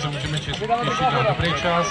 że se můžeme těšit na dobrý czas.